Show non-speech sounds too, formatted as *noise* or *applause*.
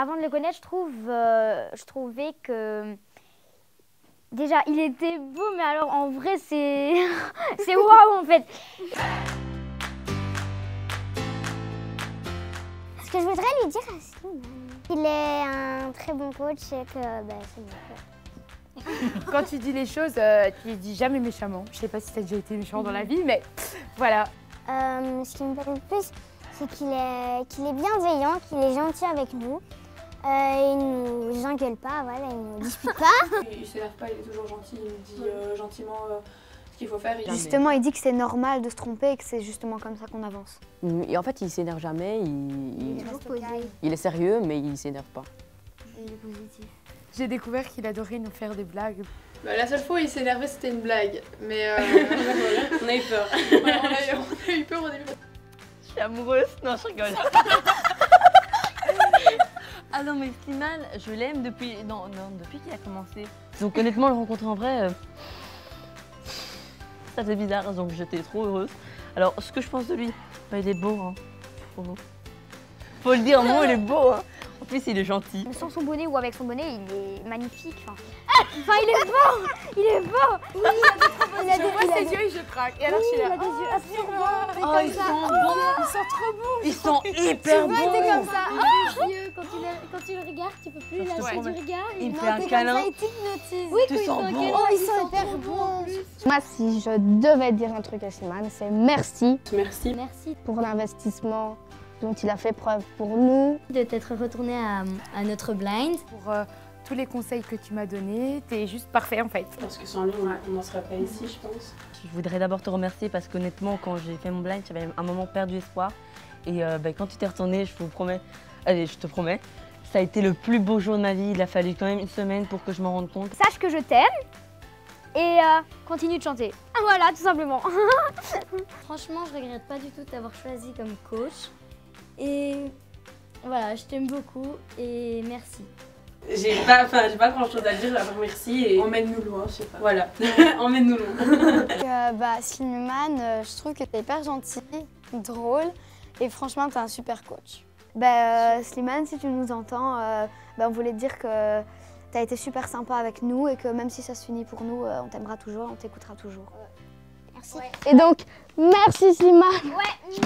avant de le connaître, je trouve, euh, je trouvais que déjà il était beau, mais alors en vrai c'est *laughs* c'est waouh en fait. Ce que je voudrais lui dire à Slimane, il est un très bon coach et que bah, c'est. *laughs* Quand tu dis les choses, euh, tu les dis jamais méchamment. Je sais pas si tu as déjà été méchant dans la vie, mais voilà. Euh, ce qui me plaît le plus, c'est qu'il est, qu'il est bienveillant, qu'il est gentil avec nous. Euh, il nous engueule pas, voilà, il nous dispute pas. *laughs* Il s'énerve pas, il est toujours gentil, il nous dit euh, gentiment euh, ce qu'il faut faire. Il- Justement, il dit que c'est normal de se tromper et que c'est justement comme ça qu'on avance. Et en fait, il s'énerve jamais, il, il- toujours posé. il est sérieux, mais il s'énerve pas. Il est positif. J'ai découvert qu'il adorait nous faire des blagues. Bah, la seule fois où il s'est énervé, c'était une blague. Mais euh, *laughs* On a eu peur. voilà, on, a eu, *laughs* on a eu peur au début. Je suis amoureuse. Non, je rigole. Ah non, mais Slimane, je l'aime depuis. Non, non, depuis qu'il a commencé. Donc honnêtement, le rencontrer en vrai, euh, ça fait bizarre. Donc j'étais trop heureuse. Alors, ce que je pense de lui, bah, il est beau. Hein. Faut, faut le dire, moi, il est beau. Hein. En plus, il est gentil. Sans son bonnet ou avec son bonnet, il est magnifique. Enfin, enfin, il est beau, il est beau. Il a des, Je vois il a ses des- yeux et je craque. Et alors je suis il là. a des yeux absurdants. Oh, ils sont beaux. Ils sont trop beaux. Ils sont hyper beaux. ça. Les yeux, quand tu, le- quand tu le regardes, tu peux plus lâcher promets. du regard. Il fait un câlin. ça, il t'hypnotise. Tu sens bon. Oh, ils sont hyper bons. Moi, si je devais dire un truc à Slimane, c'est merci Merci. Merci. pour l'investissement dont il a fait preuve pour nous. De t'être retourné à, à notre blind. Pour euh, tous les conseils que tu m'as donnés, t'es juste parfait en fait. Parce que sans lui, on n'en serait pas ici, je pense. Je voudrais d'abord te remercier parce qu'honnêtement, quand j'ai fait mon blind, j'avais un moment perdu espoir. Et euh, bah, quand tu t'es retourné, je vous promets, allez, je te promets, ça a été le plus beau jour de ma vie. Il a fallu quand même une semaine pour que je m'en rende compte. Sache que je t'aime et euh, continue de chanter. Ah, Voilà, tout simplement. *laughs* Franchement, je regrette pas du tout de t'avoir choisi comme coach. Et voilà, je t'aime beaucoup et merci. J'ai pas, enfin, j'ai pas grand chose à dire à part merci et Emmène-nous loin, je sais pas. voilà, *laughs* emmène-nous loin. Euh, bah, Slimane, euh, je trouve que t'es hyper gentil, drôle et franchement, t'es un super coach. Bah, euh, Slimane, si tu nous entends, euh, bah, on voulait te dire que t'as été super sympa avec nous et que même si ça se finit pour nous, euh, on t'aimera toujours, on t'écoutera toujours. Merci. Et donc, merci Slimane Ouais,